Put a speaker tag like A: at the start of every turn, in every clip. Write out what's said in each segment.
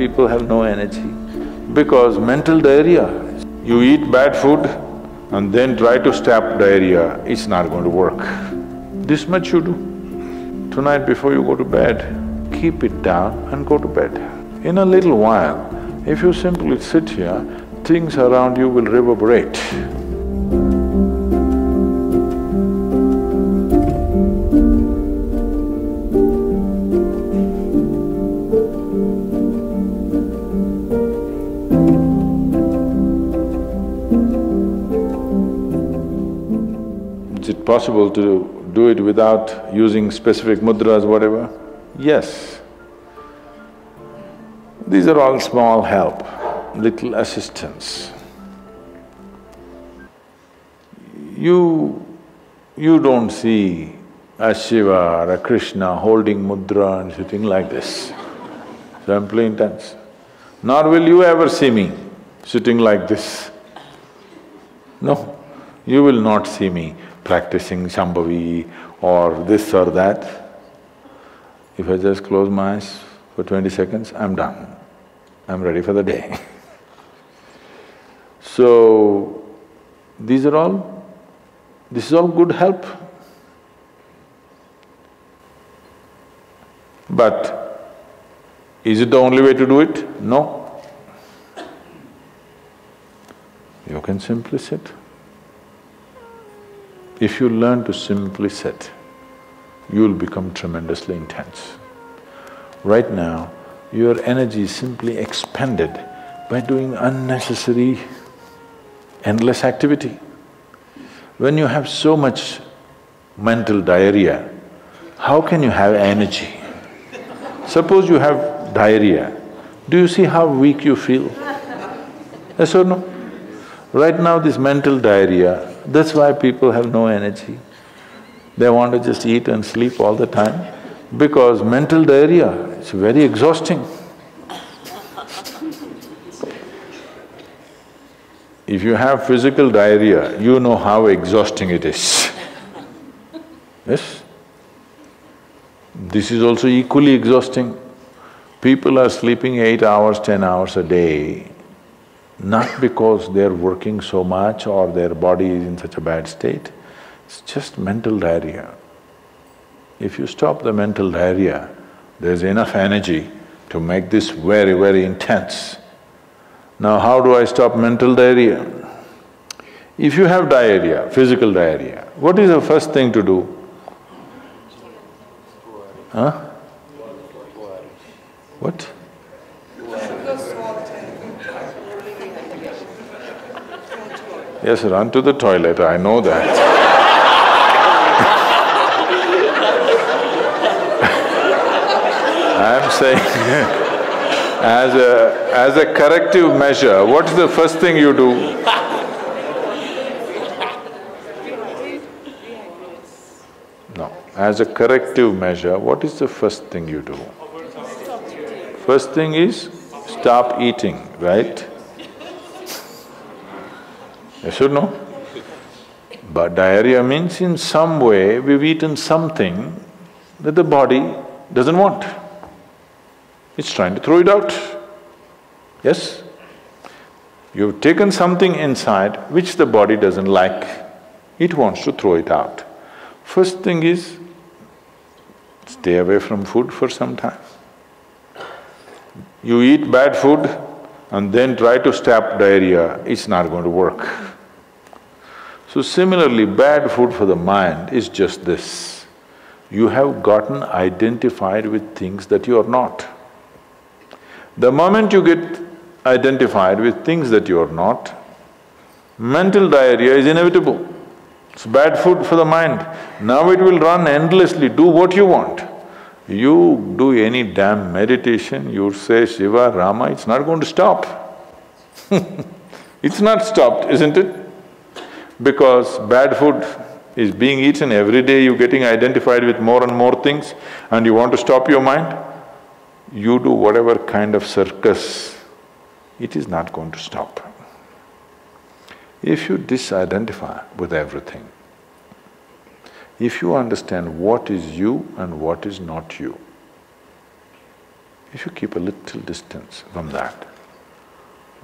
A: people have no energy? Because mental diarrhea. You eat bad food and then try to stop diarrhea, it's not going to work. This much you do. Tonight before you go to bed, keep it down and go to bed. In a little while, if you simply sit here, things around you will reverberate. Possible to do it without using specific mudras, whatever? Yes. These are all small help, little assistance. You… you don't see a Shiva or a Krishna holding mudra and sitting like this, simply intense. Nor will you ever see me sitting like this. No, you will not see me practicing Shambhavi or this or that. If I just close my eyes for twenty seconds, I'm done. I'm ready for the day. so, these are all… this is all good help. But is it the only way to do it? No. You can simply sit. If you learn to simply sit, you'll become tremendously intense. Right now, your energy is simply expended by doing unnecessary, endless activity. When you have so much mental diarrhea, how can you have energy? Suppose you have diarrhea, do you see how weak you feel? Yes or no? Right now this mental diarrhea, that's why people have no energy. They want to just eat and sleep all the time because mental diarrhea is very exhausting. If you have physical diarrhea, you know how exhausting it is. Yes? This is also equally exhausting. People are sleeping eight hours, ten hours a day, not because they're working so much or their body is in such a bad state, it's just mental diarrhea. If you stop the mental diarrhea, there's enough energy to make this very, very intense. Now, how do I stop mental diarrhea? If you have diarrhea, physical diarrhea, what is the first thing to do? Huh? What? Yes, run to the toilet, I know that. I'm saying as a… as a corrective measure, what's the first thing you do? No, as a corrective measure, what is the first thing you do? First thing is stop eating, right? Yes or no? But diarrhea means in some way we've eaten something that the body doesn't want. It's trying to throw it out. Yes? You've taken something inside which the body doesn't like, it wants to throw it out. First thing is, stay away from food for some time. You eat bad food and then try to stop diarrhea, it's not going to work. So similarly, bad food for the mind is just this. You have gotten identified with things that you are not. The moment you get identified with things that you are not, mental diarrhea is inevitable. It's bad food for the mind. Now it will run endlessly, do what you want. You do any damn meditation, you say Shiva, Rama, it's not going to stop. it's not stopped, isn't it? Because bad food is being eaten every day, you're getting identified with more and more things and you want to stop your mind, you do whatever kind of circus, it is not going to stop. If you disidentify with everything, if you understand what is you and what is not you, If you keep a little distance from that,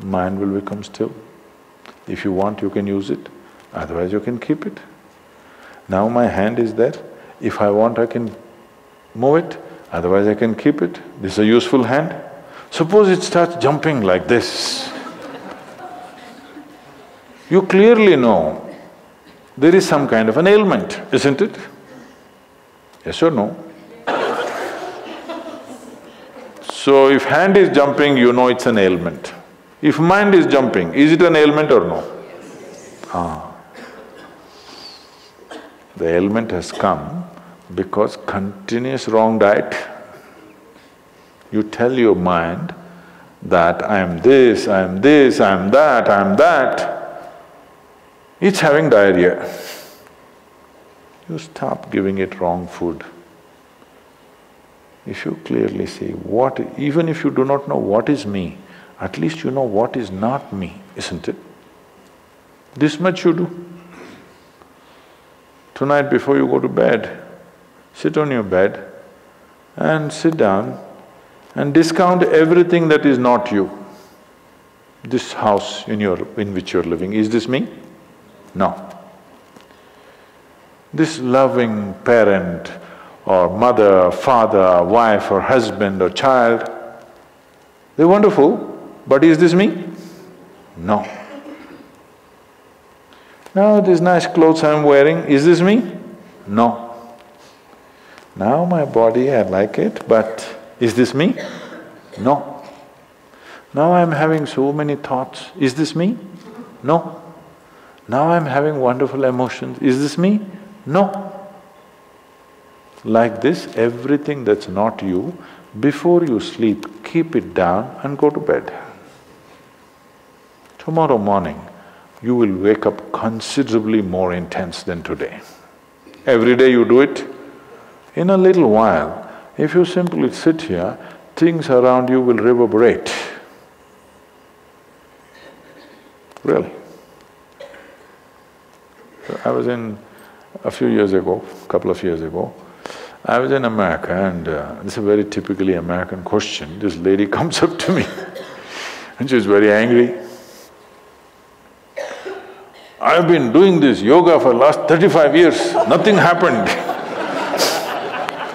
A: mind will become still. If you want, you can use it, otherwise you can keep it. Now my hand is there, if I want, I can move it, otherwise I can keep it. This is a useful hand. Suppose it starts jumping like this. You clearly know there is some kind of an ailment, isn't it? Yes or no? So if hand is jumping, you know it's an ailment. If mind is jumping, is it an ailment or no? Ah. The ailment has come because continuous wrong diet. You tell your mind that I am this, I am this, I am that, I am that, it's having diarrhea. You stop giving it wrong food. If you clearly see what… even if you do not know what is me, at least you know what is not me, isn't it? This much you do. Tonight before you go to bed, sit on your bed and sit down and discount everything that is not you. This house in your… in which you're living, is this me? No. This loving parent or mother, father, wife or husband or child, they're wonderful, but is this me? No. Now these nice clothes I'm wearing, is this me? No. Now my body, I like it, but is this me? No. Now I'm having so many thoughts, is this me? No. Now I'm having wonderful emotions, is this me? No. Like this, everything that's not you, before you sleep, keep it down and go to bed. Tomorrow morning, you will wake up considerably more intense than today. Every day you do it, in a little while, if you simply sit here, things around you will reverberate. Really. I was in… a few years ago, couple of years ago, I was in America and uh, this is a very typically American question. This lady comes up to me and she she's very angry. I've been doing this yoga for last thirty-five years, nothing happened.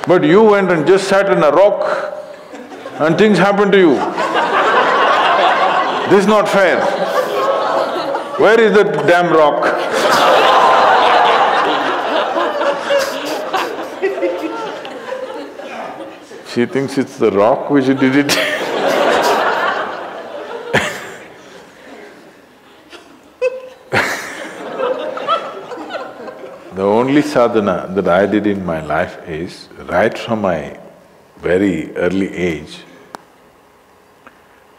A: but you went and just sat on a rock and things happened to you. this is not fair. Where is the damn rock? she thinks it's the rock which did it only sadhana that I did in my life is, right from my very early age,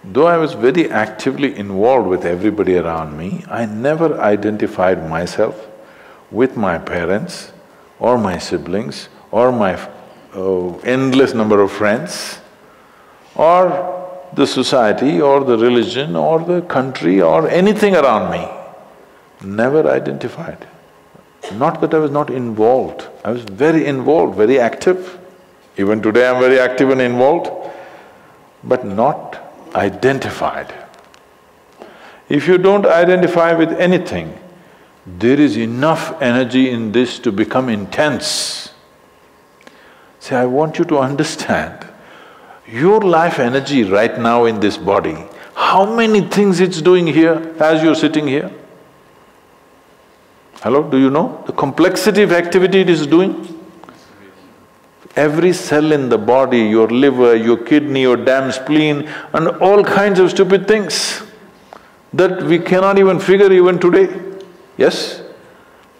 A: though I was very actively involved with everybody around me, I never identified myself with my parents or my siblings or my uh, endless number of friends or the society or the religion or the country or anything around me. Never identified. Not that I was not involved, I was very involved, very active. Even today I'm very active and involved, but not identified. If you don't identify with anything, there is enough energy in this to become intense. See, I want you to understand, your life energy right now in this body, how many things it's doing here as you're sitting here? Hello, do you know the complexity of activity it is doing? Every cell in the body, your liver, your kidney, your damn spleen and all kinds of stupid things that we cannot even figure even today. Yes?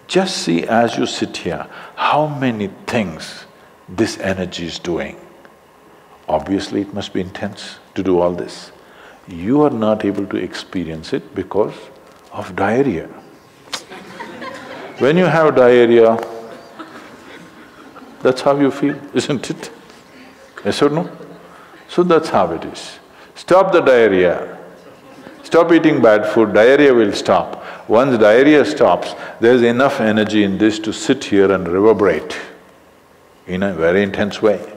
A: Just see as you sit here, how many things this energy is doing. Obviously, it must be intense to do all this. You are not able to experience it because of diarrhea. When you have diarrhea, that's how you feel, isn't it? Yes or no? So that's how it is. Stop the diarrhea. Stop eating bad food, diarrhea will stop. Once diarrhea stops, there's enough energy in this to sit here and reverberate in a very intense way.